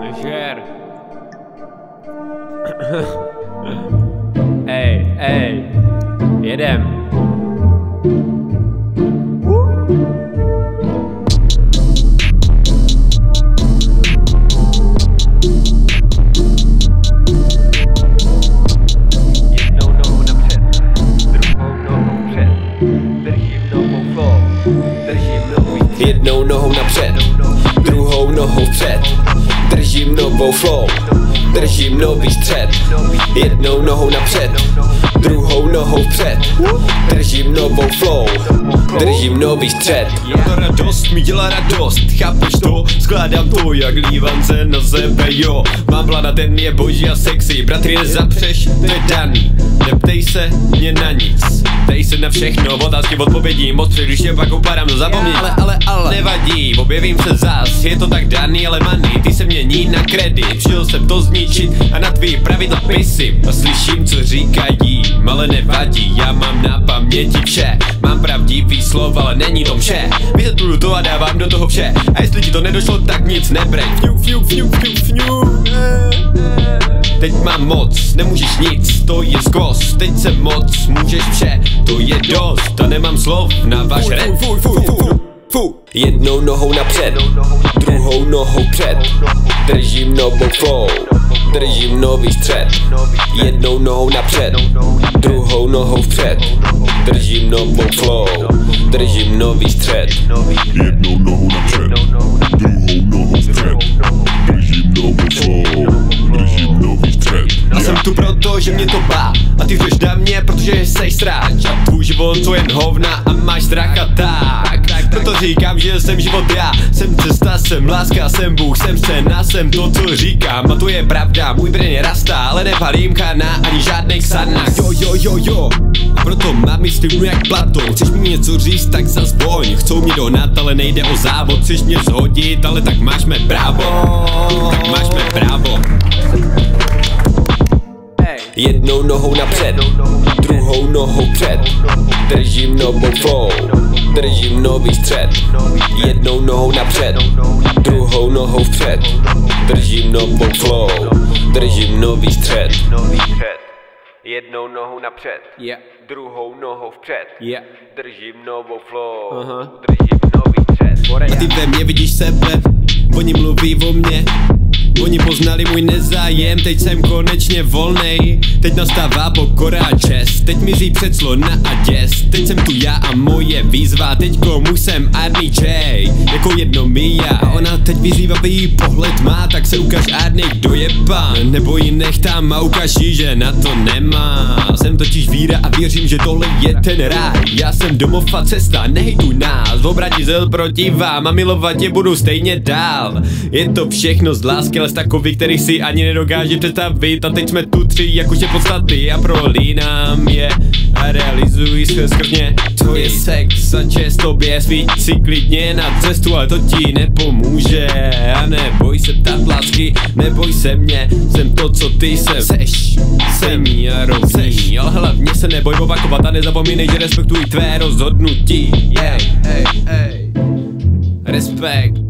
Žer. ej, ej, jedem. Novou flow, držím nový střed. Jednou nohou napřed, druhou nohou vpřed. Držím novou flow, držím nový střed Ta radost mi dělá radost, chápeš to? Skládám to jak lívance na sebe, jo. Mám plana, ten je boží a sexy. Bratry, nezapřeš, to je daný Neptej se mě na nic. Ptej se na všechno, otázky odpovědí Moc když je pak upadám, no zapomni. Ale, ale, ale, nevadí, objevím se zás Je to tak daný, ale maný, ty se mění na kredit. Přijel jsem to zničit a na tvý pravidla pisím. A slyším, co říkají, ale nevadí. Já mám na paměti vše Mám pravdivý slov, ale není to vše. Vysvětluju to a dávám do toho vše. A jestli ti to nedošlo, tak nic nebrej. Fňu, fňu, fňu, fňu, fňu. Teď mám moc, nemůžeš nic, to je skos Teď jsem moc, můžeš vše, to je dost. A nemám slov na váš rap fuj, fuj, fuj, fuj, fuj. Jednou nohou napřed, druhou nohou před. Držím novou flow, držím nový střed. Jednou nohou napřed, druhou nohou vpřed. Držím novou flow, držím nový střed. Jednou nohou napřed, druhou nohou vpřed. Držím novou flow, držím nový střed. Já jsem tu proto, že mě to bá. A ty jdeš na mě, protože jsi sráč. A tvůj život to jen hovna a máš strach a tak Proto říkám, že jsem život já. Jsem cesta, jsem láska, jsem Bůh, jsem scéna Jsem to, co říkám. A to je pravda Můj brain je rasta, ale nepalím chana Ani žádnej xanax Jo, jo, jo, jo. A proto mám mysli jak Platon Chceš mi něco říct, tak zazvoň Chcou mě donat, ale nejde o závod. Chceš mě zhodit, ale tak máš mé právo. Tak máš mé právo. Jednou nohou napřed, druhou nohou před. Držím novou držím nový střed Jednou nohou napřed, druhou nohou vpřed Držím novou flow, držím nový střed. Jednou nohou napřed, Yeah, druhou nohou vpřed. yeah. Držím novou flow, Aha. držím nový střed. A ty ve mně vidíš sebe, oni mluví o mně Oni poznali můj nezájem, teď jsem konečně volnej. Teď nastává pokora a čest, teď mizí předslona a děs. Teď jsem tu já a moje výzva, teď komu jsem Arnie J Jako jedno mi já, ona teď vyzývavý pohled má Tak se ukaž Arnie, kdo je pán. Nebo ji nech tam a ukaž jí, že na to nemá. Jsem totiž víra a věřím, že tohle je ten ráj. Já jsem domov a cesta, nehejtuj nás. Obrati zel proti vám a milovat tě budu stejně dál. Je to všechno z lásky, ale z takový, který si ani nedokáže představit. A teď jsme tu tři, jak už je podstaty A prolínám je a realizuji se skrně To je sex a čest tobě svít si klidně na cestu Ale to ti nepomůže. A neboj se ptát lásky, neboj se mě Jsem to, co ty jsem Seš, jsem a rovný Ale hlavně se neboj opakovat a nezapomínej, že respektuj tvé rozhodnutí. Yeah, hey, hey. Respekt